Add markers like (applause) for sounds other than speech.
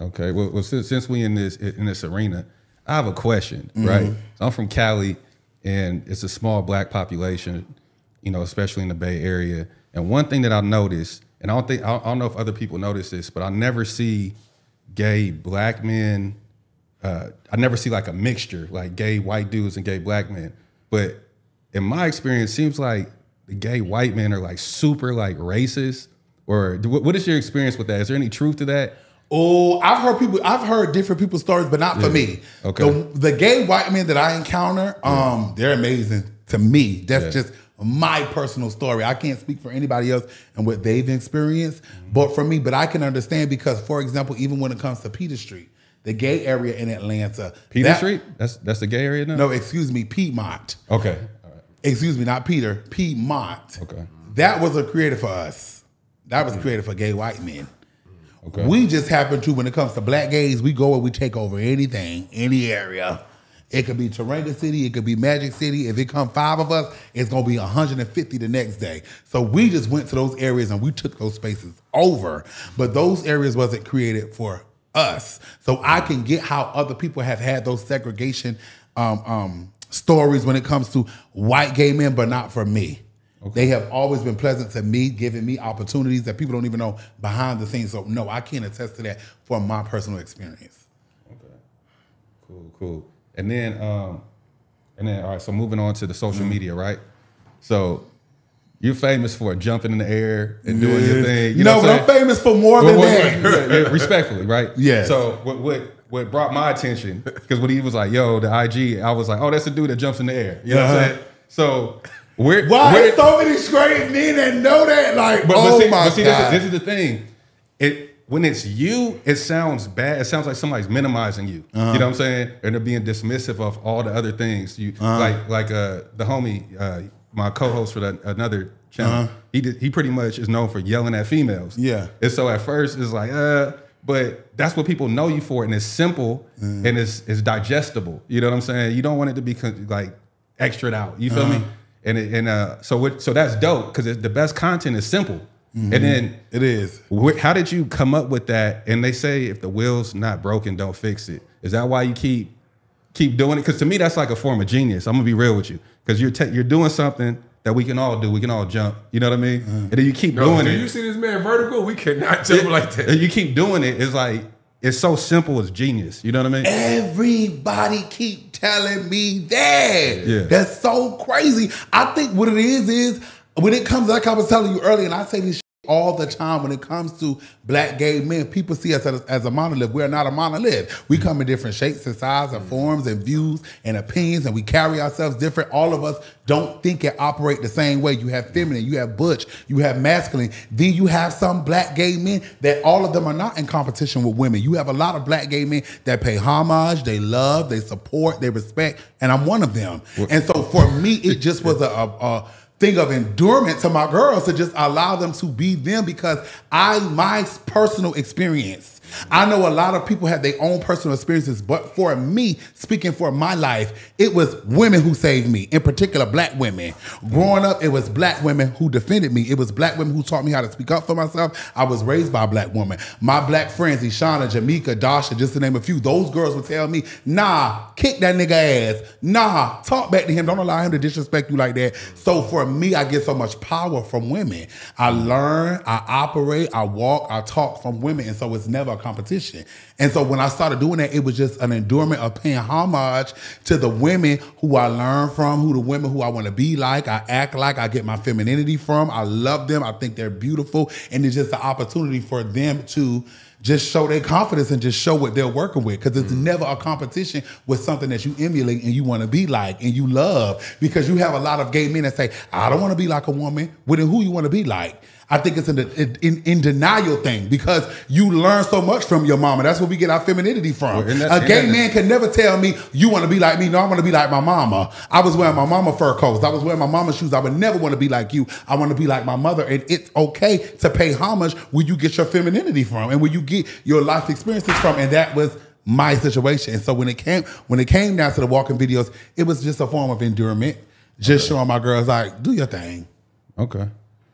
Okay. Well, well since, since we in this in this arena, I have a question, mm-hmm. right? So I'm from Cali, and it's a small black population, you know, especially in the Bay Area. And one thing that I noticed, and I don't think I don't know if other people notice this, but I never see gay black men. Uh, I never see like a mixture, like gay white dudes and gay black men. But in my experience, seems like the gay white men are like super like racist. Or what is your experience with that? Is there any truth to that? Oh, I've heard people. I've heard different people's stories, but not yeah. for me. Okay. The, the, gay white men that I encounter, yeah. um, they're amazing to me. That's yeah. just my personal story. I can't speak for anybody else and what they've experienced, but for me, but I can understand because, for example, even when it comes to Peter Street, the gay area in Atlanta, Peter that, Street, that's that's the gay area now. No, excuse me, Piedmont. Okay. Excuse me, not Peter, Piedmont. Okay. That was a creator for us. That was created for gay white men. Okay. We just happen to, when it comes to black gays, we go and we take over anything, any area. It could be Taronga City, it could be Magic City. If it come five of us, it's gonna be 150 the next day. So we just went to those areas and we took those spaces over. But those areas wasn't created for us. So I can get how other people have had those segregation um, um, stories when it comes to white gay men, but not for me. Okay. They have always been pleasant to me, giving me opportunities that people don't even know behind the scenes. So no, I can't attest to that from my personal experience. Okay. Cool, cool. And then um and then all right, so moving on to the social mm-hmm. media, right? So you're famous for jumping in the air and doing your thing. You no, but I'm famous for more than that. (laughs) yeah, yeah, respectfully, right? Yeah. So what what what brought my attention because when he was like, "Yo, the IG," I was like, "Oh, that's the dude that jumps in the air." You know uh-huh. what I'm uh-huh. saying? So where, Why where, so many straight men that know that? Like, but, oh see, my but see, God. This is, this is the thing. It when it's you, it sounds bad. It sounds like somebody's minimizing you. Uh-huh. You know what I'm saying? And they're being dismissive of all the other things. You uh-huh. like like uh the homie, uh, my co-host for the, another channel. Uh-huh. He did, he pretty much is known for yelling at females. Yeah. And so at first it's like, uh, but that's what people know you for, and it's simple mm. and it's it's digestible. You know what I'm saying? You don't want it to be like extra out. You feel uh-huh. me? And it, and uh, so what, so that's dope because the best content is simple. Mm-hmm. And then it is. Wh- how did you come up with that? And they say if the wheel's not broken, don't fix it. Is that why you keep keep doing it? Because to me, that's like a form of genius. I'm gonna be real with you because you're te- you're doing something that we can all do. We can all jump. You know what I mean? Mm-hmm. And then you keep no, doing do it. You see this man vertical? We cannot jump it, like that. And you keep doing it. It's like it's so simple It's genius. You know what I mean? Everybody keep telling me that. Yeah. That's so crazy. I think what it is is when it comes, like I was telling you earlier, and I say this all the time when it comes to black gay men. People see us as, as, a monolith. We're not a monolith. We mm-hmm. come in different shapes and sizes and mm-hmm. forms and views and opinions, and we carry ourselves different. All of us don't think and operate the same way. You have feminine, you have butch, you have masculine. Then you have some black gay men that all of them are not in competition with women. You have a lot of black gay men that pay homage, they love, they support, they respect, and I'm one of them. And so for me, it just was a, a, a thing of endurance to my girls to just allow them to be them because I my personal experience I know a lot of people have their own personal experiences, but for me, speaking for my life, it was women who saved me, in particular, black women. Growing up, it was black women who defended me. It was black women who taught me how to speak up for myself. I was raised by a black woman. My black friends, Ishana, Jamaica, Dasha, just to name a few, those girls would tell me, nah, kick that nigga ass. Nah, talk back to him. Don't allow him to disrespect you like that. So for me, I get so much power from women. I learn, I operate, I walk, I talk from women. And so it's never competition. And so when I started doing that, it was just an endurance of paying homage to the women who I learn from, who the women who I want to be like, I act like, I get my femininity from. I love them. I think they're beautiful. And it's just an opportunity for them to just show their confidence and just show what they're working with. Because it's mm. never a competition with something that you emulate and you want to be like and you love. Because you have a lot of gay men that say, I don't want to be like a woman. Well, then who you want to be like? I think it's an in, in, denial thing because you learn so much from your mama. That's where we get our femininity from. Well, a gay man can never tell me you want to be like me. No, I want to be like my mama. I was wearing my mama fur coats. I was wearing my mama's shoes. I would never want to be like you. I want to be like my mother. And it's okay to pay homage where you get your femininity from and where you get your life experiences from. And that was my situation. And so when it came when it came down to the walking videos, it was just a form of endurance. Just okay. showing my girls like, do your thing. Okay.